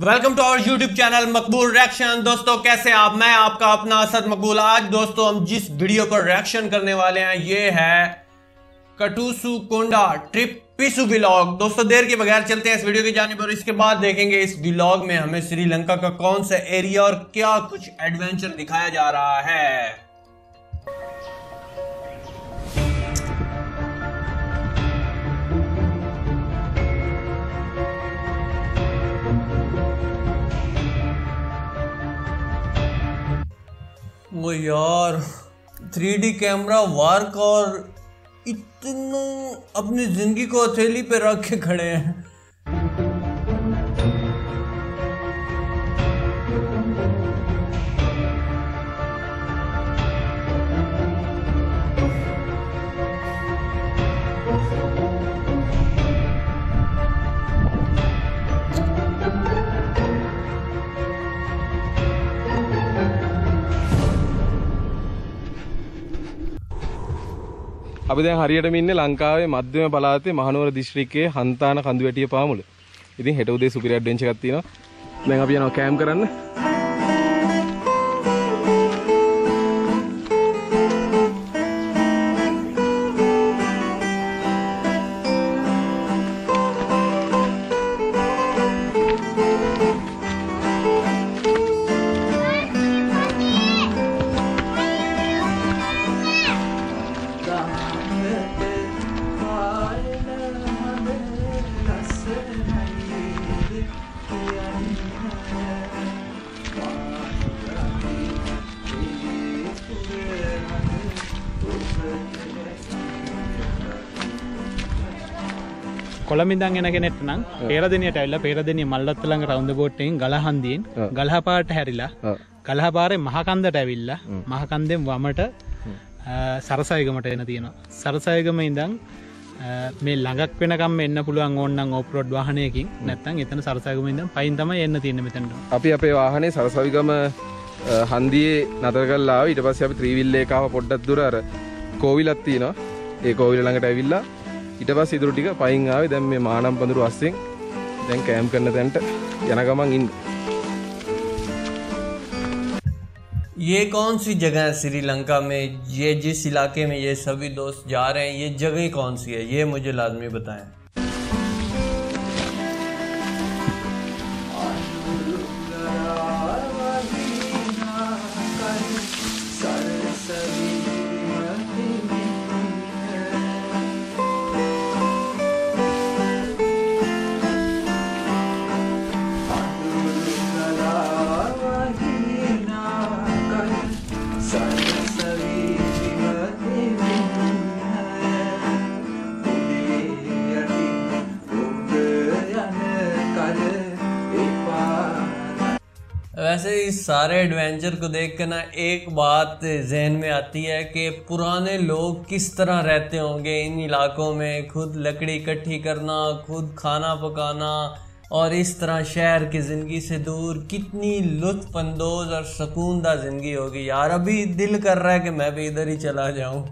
Welcome to our YouTube channel Maqbool reaction दोस्तों, कैसे आप? मैं आपका अपना असद मकबूल। आज दोस्तों, हम जिस वीडियो पर रिएक्शन करने वाले हैं, ये है कटूसू कोंडा ट्रिप पिसु व्लॉग दोस्तों, देर के बगैर चलते हैं इस वीडियो की जाने पर इसके बाद देखेंगे इस व्लॉग में हमें श्रीलंका का कौन सा एरिया और क्या कुछ एडवेंचर दिखाया जा रहा है। वो यार थ्री डी कैमरा वार्क और इतना अपनी ज़िंदगी को हथेली पे रख के खड़े हैं। අපි දැන් හරියටම ඉන්නේ ලංකාවේ මධ්‍යම පළාතේ මහනුවර දිස්ත්‍රික්කයේ හන්තාන කඳුවැටිය පාමුල. ඉතින් හෙට උදේ සුපිරි ඇඩ්වෙන්චර් එකක් තියෙනවා. දැන් අපි යනවා කෑම් කරන්න. කොළමිදන් එන කෙනෙට නම් පේරදනියට ඇල්ල පේරදනය මල්ලත්තළඟ රවුන්ද බෝට්ටෙන් ගලහන්දීන්. ගලහපාට හැරිලා. ගලහපාරය මහකන්දට ඇවිල්ලා මහකන්දෙන් වමට සරසයගමට එන තියෙනවා සරසයගම ඉඳං මේ ළඟක් වෙනකම් එන්න පුළුවන් ඕන්නන් ඔපරෝඩ් වාහනයකින් නැත්තන් එතන සරසයගම ඉඳ පයින්තම එන්න තියන්න මෙතැට අපි අපේ වාහනේ සරසවිගම හන්දියේ නතර කරලා ආවා. ඊට පස්සේ අපි ත්‍රිවිල් ඒකාව පොඩ්ඩක් දුර අර කෝවිලක් තියෙනවා. ඒ කෝවිල ළඟට ඇවිල්ලා ඊට පස්සේ ඉතුරු ටික පයින් ආවේ. දැන් මේ මානම් පඳුරු අස්සෙන් දැන් කෑම් කරන තැනට යන ගමන් ඉන්න. ये कौन सी जगह है श्रीलंका में ये जिस इलाके में ये सभी दोस्त जा रहे हैं ये जगह कौन सी है ये मुझे लाजमी बताएं वैसे इस सारे एडवेंचर को देख कर ना एक बात जहन में आती है कि पुराने लोग किस तरह रहते होंगे इन इलाकों में, खुद लकड़ी इकट्ठी करना, खुद खाना पकाना और इस तरह शहर की ज़िंदगी से दूर कितनी लुत्फ अंदोज और सकूनदा ज़िंदगी होगी। यार, अभी दिल कर रहा है कि मैं भी इधर ही चला जाऊँ।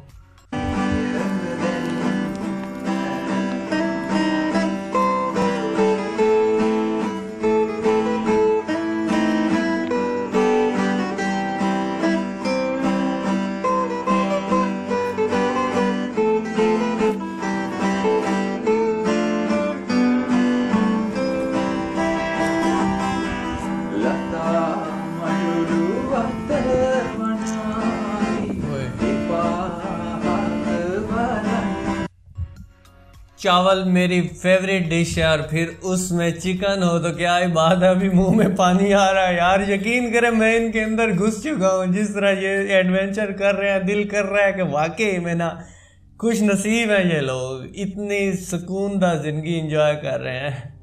चावल मेरी फेवरेट डिश है और फिर उसमें चिकन हो तो क्या ही बात है, अभी मुँह में पानी आ रहा है। यार, यकीन करें, मैं इनके अंदर घुस चुका हूँ। जिस तरह ये एडवेंचर कर रहे हैं, दिल कर रहा है कि वाकई में ना खुश नसीब है ये लोग। इतनी सुकूनदा ज़िंदगी इंजॉय कर रहे हैं।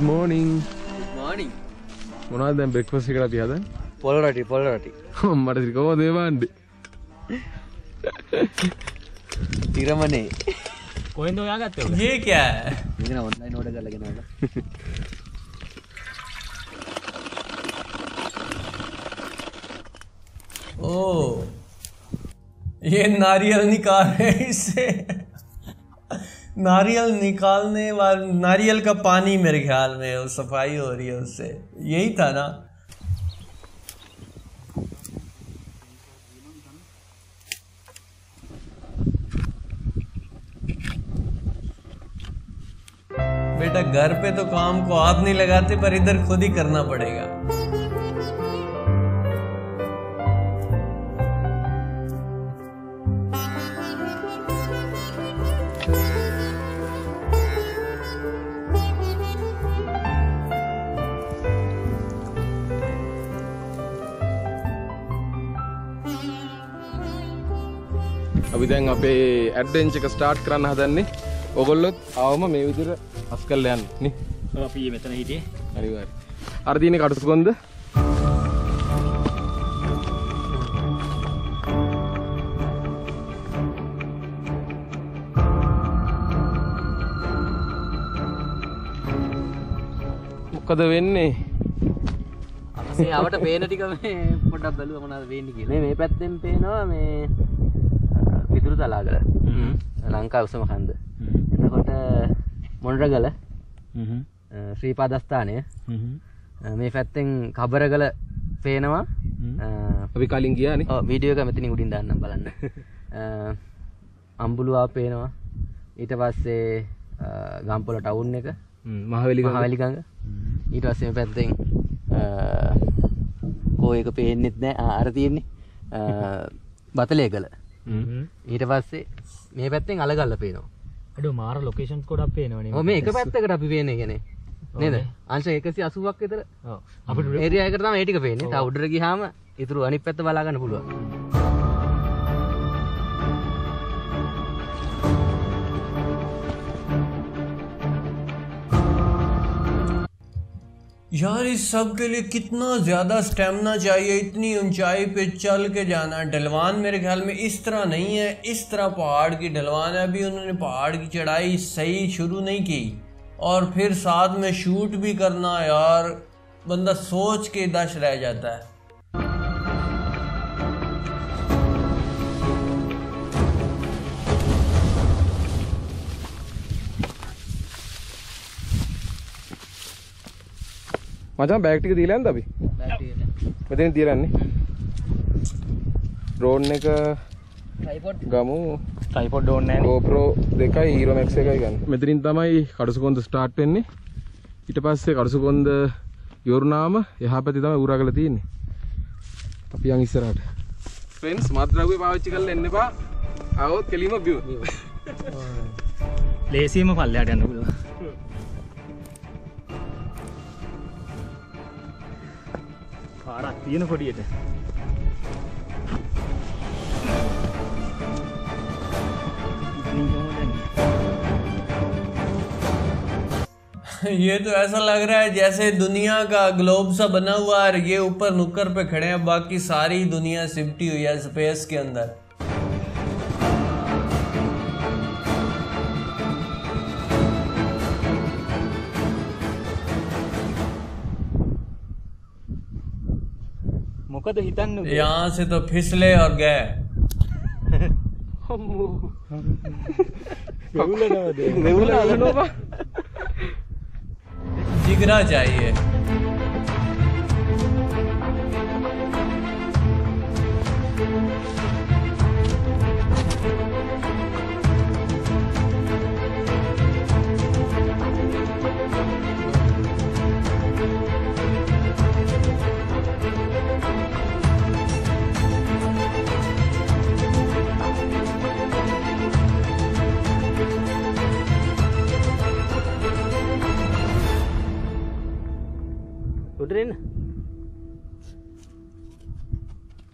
ගුඩ් මෝනිින් මානිින් මොනා දැම් බෙක්වස කලා තියද? පොල්රටි පොල්රටි මට සිකෝ දේවාන්ඩ තිරමනේ කොයිද යාගත්ත ඒකය ඔන්නයි නොඩ කලගෙනට ඕ. ඒ නාරියරණි කාරසේ नारियल निकालने वाले, नारियल का पानी मेरे ख्याल में वो सफ़ाई हो रही है उससे। यही था ना। बेटा, घर पे तो काम को हाथ नहीं लगाते, पर इधर खुद ही करना पड़ेगा। දැන් අපේ ඇඩ්වෙන්ච් එක ස්ටාර්ට් කරන්න හදන්නේ. ඔගොල්ලොත් අවම මේ විදිහට අස් කරලා යන්න නේ? අපි මෙතන හිටියේ. අනිවාර්යයෙන් අර තියෙන කටුසු කොන්ද? මොකද වෙන්නේ? මේ අවට පේන ටික මේ පොඩ්ඩක් බැලුවා මොනවද වෙන්නේ කියලා. මේ මේ පැත්තෙන් පේනවා මේ පිදුරු තලාගල. ලංකා උසම කන්ද. එතකොට මොණරගල ශ්‍රී පාදස්ථානය මේ පැත්තෙන් කබරගල පේනවා. අපි කලින් ගියානේ. වීඩියෝ එක මෙතනින් උඩින් දාන්නම් බලන්න. අම්බුලුවා පේනවා. ඊට පස්සේ ගම්පොල ටවුන් එක. මහවැලි මහවැලිගඟ ඊට පස්සේ මේ පැත්තෙන් කෝ එක පේන්නෙත් නෑ. ආ, අර තියෙන්නේ. බතලේකල ඊට පස්සේ මේ පැත්තෙන් අලගල්ල පේනවා. අඩු මාර ලොකේෂන් කොඩක් පේනවනේ මේ එක පැත්තකට අපි පේන ගෙන නේද? අංශ එකසි අසුවක් විතර. අපිට ඒරියයකට තම ඒටික පේන්නේ. තව උඩට ගියාම ඉතුරු අනිත් පැත්ත බලාගන්න පුළුවන් यार इस सब के लिए कितना ज़्यादा स्टेमिना चाहिए, इतनी ऊंचाई पे चल के जाना ढलवान मेरे ख्याल में इस तरह नहीं है। इस तरह पहाड़ की ढलवान है। अभी उन्होंने पहाड़ की चढ़ाई सही शुरू नहीं की। और फिर साथ में शूट भी करना यार, बंदा सोच के दश रह जाता है। මචං බෑග් ටික දීලා යන්නද අපි මෙතන තියලා යන්නේ ඩ්‍රෝන් එක ගමු ටයිපොඩ් ඕන්න GoPro දෙකයි Hero Max එකයි ගන්න. මෙතනින් තමයි කඩසුකොන්ද ස්ටාර්ට් වෙන්නේ. ඊට පස්සේ කඩසුකොන්ද යොරුනාම එහා පැත්තේ තමයි ඌරාගල තියෙන්නේ. අපි යන් ඉස්සරහට. ෆ්‍රෙන්ඩ්ස් මත්ද්‍රව්‍ය පාවිච්චි කරලා එන්න එපා. આવොත් කෙලිම බිම. ලේසිම පල්ලයට යන්න පුළුවන් පාරක් තියෙන පොඩියට ये तो ऐसा लग रहा है जैसे दुनिया का ग्लोब सा बना हुआ है और ये ऊपर नुक्कर पे खड़े हैं बाकी सारी दुनिया सिमटी हुई है स्पेस के अंदर हितन यहाँ से तो फिसले और गए। जिगरा चाहिए।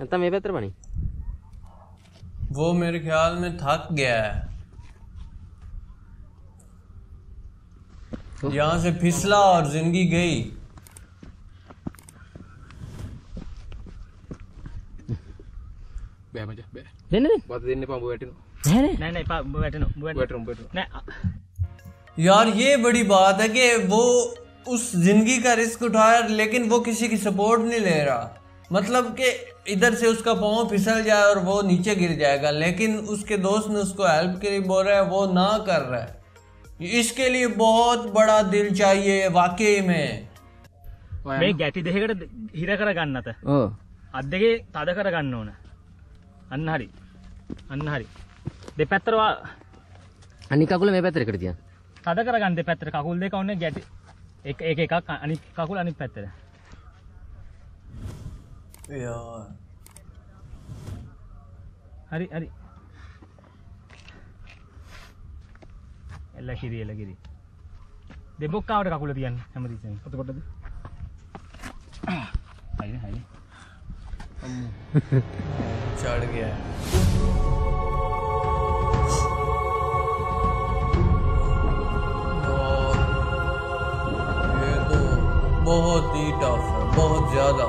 लगता मेरे बेहतर बनी? वो मेरे ख्याल में थक गया है। तो? यहाँ से फिसला और ज़िंदगी गई। यार ये बड़ी बात है कि वो उस ज़िंदगी का रिस्क उठाया लेकिन वो किसी की सपोर्ट नहीं ले रहा। मतलब कि इधर से उसका पाँव फिसल जाए और वो नीचे गिर जाएगा लेकिन उसके दोस्त ने उसको हेल्प के लिए बोल रहा है वो ना कर रहा है इसके लिए बहुत बड़ा दिल चाहिए वाकई में මේ ගැටි දෙකට හිර කර ගන්නත ඕ අත් දෙකේ තද කර ගන්න ඕන අන්න හරි අන්න හරි දෙපැත්තරවා අනිකකුල මේ පැතරකට තිය තද කරගන්න දෙපැත්තර කකුල් දෙක ඔන්න ගැටි එක එක එකක් අනි කකුල් අනි පැත්තර यार अरे अरे ಎಲ್ಲ ಹಿರಿ ಎಲ್ಲ ಗಿರಿ ದೇ ಬೊಕ್ಕ ಆವಡ ಕಾಕುಲದಿ ಅನ್ ಹೆಮರಿ ಸಿಂಗ್ ಪತ್ತು ಕೊಟ್ಟದು ಹಾಗೆ ಹಾಗೆ चढ़ गया और ये तो बहुत ही टफ है बहुत ज़्यादा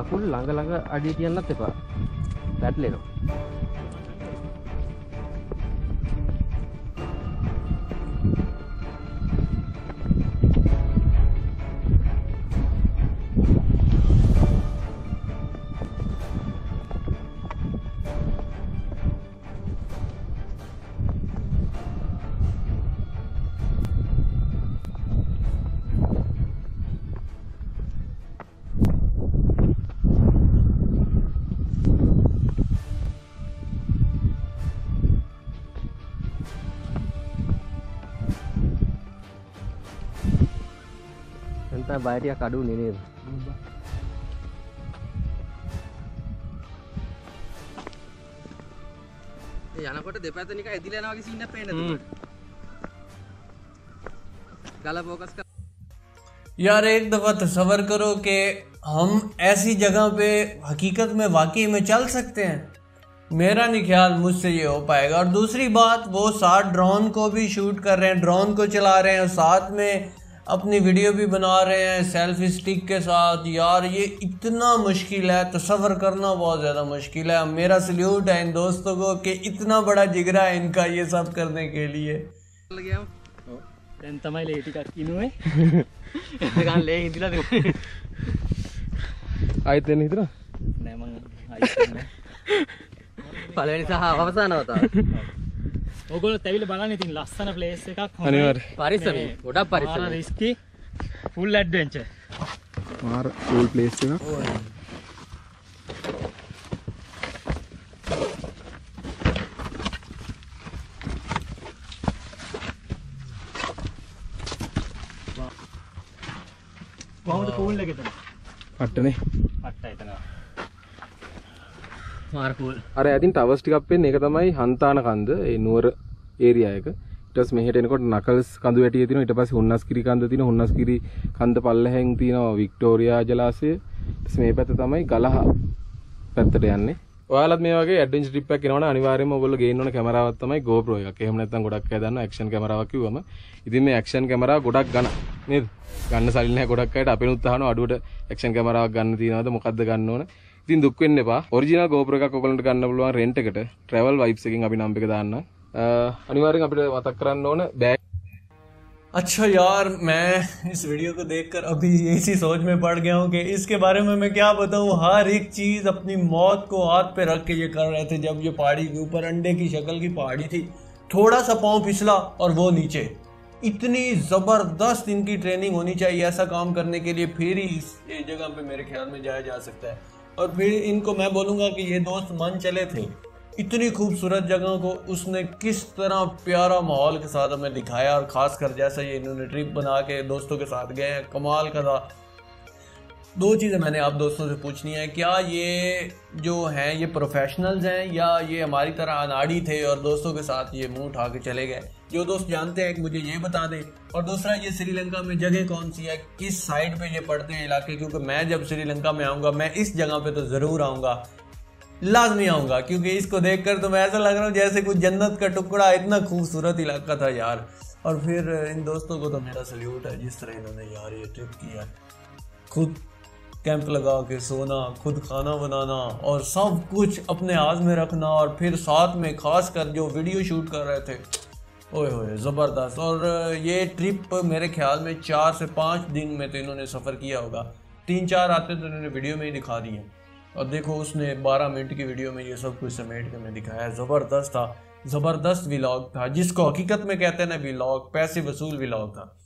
අකුල් ළඟ ළඟ අඩිය තියන්නත් එපා. පැටලෙනවා. එතන බයටියක් අඩු නේද යනකොට දෙපැත්ත නිකන් ඇදිලා යනවා වගේ සීන් එකක් පේන්නද ගල ફોકસ කර यार एक दफ़ा तस्वर करो कि हम ऐसी जगह पे हकीकत में वाकई में चल सकते हैं मेरा नहीं ख्याल मुझसे ये हो पाएगा और दूसरी बात वो साथ ड्रोन को भी शूट कर रहे हैं ड्रोन को चला रहे हैं और साथ में अपनी वीडियो भी बना रहे हैं सेल्फी स्टिक के साथ। यार, ये इतना मुश्किल है तस्वर करना बहुत ज़्यादा मुश्किल है। मेरा सल्यूट है इन दोस्तों को कि इतना बड़ा जिगरा है इनका ये सब करने के लिए। आयते नहीं था नहीं मंगा पहले नहीं होता। ඔගොල තැවිල බලන්න ඉතින් ලස්සන පලේස් එකක් අනිවාර්ය පරිස්සමෙන්. ගොඩක් පරිස්සමෙන්. රිස්කි ෆුල් ඇඩ්වෙන්ච මාර ූල් පලේස් එක කොහොමද පූල් එකතන පට්ටනේ. පට්ට එතන මාර්කූල්. අර ඇතින් තවස් ටිකක් පෙන්නේ ඒක තමයි හන්තාන කන්ද ඒ නුවර ඒරියා එක. ඊට පස්සේ මෙහෙට එනකොට නකල්ස් කඳු වැටිය තියෙනවා. ඊට පස්සේ හොන්නස්කිරි කන්ද තියෙනවා. හොන්නස්කිරි කන්ද පල්ලෙහෙන් තියෙනවා වික්ටෝරියා ජලාශය. ඊට පස්සේ මේ පැත්ත තමයි ගලහ පැත්තට යන්නේ. ඔයාලත් මේ වගේ ඇඩ්වෙන්චර් ට්‍රිප් එකක් යනවනම් අනිවාර්යයෙන්ම ඔයගොල්ලෝ ගේන්න ඕන කැමරාවක් තමයි GoPro එකක්. එහෙම නැත්නම් ගොඩක් අය දන්නවා ඇක්ෂන් කැමරාවක් කිව්වම. ඉතින් මේ ඇක්ෂන් කැමරාව ගොඩක් ගන්න. නේද? ගන්න සල්ලි නැහැ ගොඩක් අයට. අපෙනුත් අහනවා අඩුවට ඇක්ෂන් කැමරාවක් ගන්න තියනවද? මොකද්ද ගන්න ඕන? ඉතින් දුක් වෙන්න එපා. ඔරිජිනල් GoPro එකක් ඔයගොල්ලන්ට ගන්න පුළුවන් රෙන්ට් එකට. travel vibes එකකින් අපි නම් එක දාන්න. අනිවාර්යෙන් අපිට මතක් කරන්න ඕන බෑග් अच्छा यार मैं इस वीडियो को देखकर अभी इसी सोच में पड़ गया हूँ कि इसके बारे में मैं क्या बताऊँ हर एक चीज़ अपनी मौत को हाथ पे रख के ये कर रहे थे जब ये पहाड़ी के ऊपर अंडे की शक्ल की पहाड़ी थी थोड़ा सा पाँव फिसला और वो नीचे इतनी ज़बरदस्त इनकी ट्रेनिंग होनी चाहिए ऐसा काम करने के लिए फिर ही इस ये जगह पे मेरे ख्याल में जाया जा सकता है और फिर इनको मैं बोलूँगा कि ये दोस्त मन चले थे। इतनी खूबसूरत जगह को उसने किस तरह प्यारा माहौल के साथ हमें दिखाया और ख़ासकर जैसा ये इन्होंने ट्रिप बना के दोस्तों के साथ गए हैं, कमाल का था। दो चीज़ें मैंने आप दोस्तों से पूछनी है, क्या ये जो हैं, ये प्रोफेशनल्स हैं या ये हमारी तरह अनाड़ी थे और दोस्तों के साथ ये मुँह उठा के चले गए? जो दोस्त जानते हैं मुझे ये बता दें। और दूसरा, ये श्रीलंका में जगह कौन सी है? किस साइड पे ये पड़ते हैं इलाके? क्योंकि मैं जब श्रीलंका में आऊँगा, मैं इस जगह पे तो ज़रूर आऊँगा। लाजमी आऊँगा, क्योंकि इसको देख कर तो मैं ऐसा लग रहा हूँ जैसे कुछ जन्नत का टुकड़ा इतना खूबसूरत इलाका था यार। और फिर, इन दोस्तों को तो मेरा सल्यूट है, जिस तरह इन्होंने यार ये ट्रिप किया। खुद कैंप लगा के सोना, खुद खाना बनाना, और सब कुछ अपने हाथ में रखना, और फिर साथ में खास कर जो वीडियो शूट कर रहे थे। ओए होए, ज़बरदस्त। और ये ट्रिप मेरे ख्याल में चार से पाँच दिन में तो इन्होंने सफ़र किया होगा। तीन चार आते तो इन्होंने वीडियो में ही दिखा दिए और देखो, उसने बारह मिनट की वीडियो में ये सब कुछ समेट के मैं दिखाया। ज़बरदस्त था, ज़बरदस्त व्लॉग था, जिसको हकीकत में कहते हैं ना व्लॉग पैसे वसूल व्लॉग था।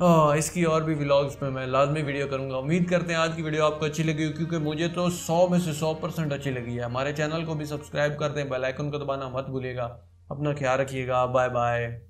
हाँ इसकी और भी व्लॉग्स पे मैं लाजमी वीडियो करूँगा। उम्मीद करते हैं आज की वीडियो आपको अच्छी लगी क्योंकि मुझे तो 100 में से 100 परसेंट अच्छी लगी है। हमारे चैनल को भी सब्सक्राइब कर दें बेल आइकन को दबाना मत भूलिएगा। अपना ख्याल रखिएगा बाय बाय